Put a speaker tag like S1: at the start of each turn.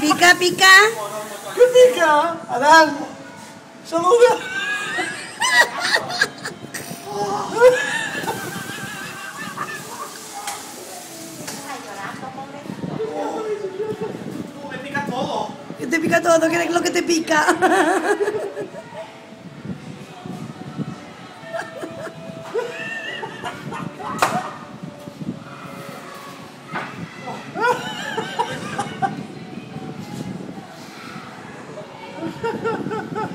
S1: Pica, pica.
S2: ¿Qué pica? Adán, saluda.
S3: Me pica todo.
S1: Que te pica todo, ¿qué es lo que te pica? Ha ha ha ha!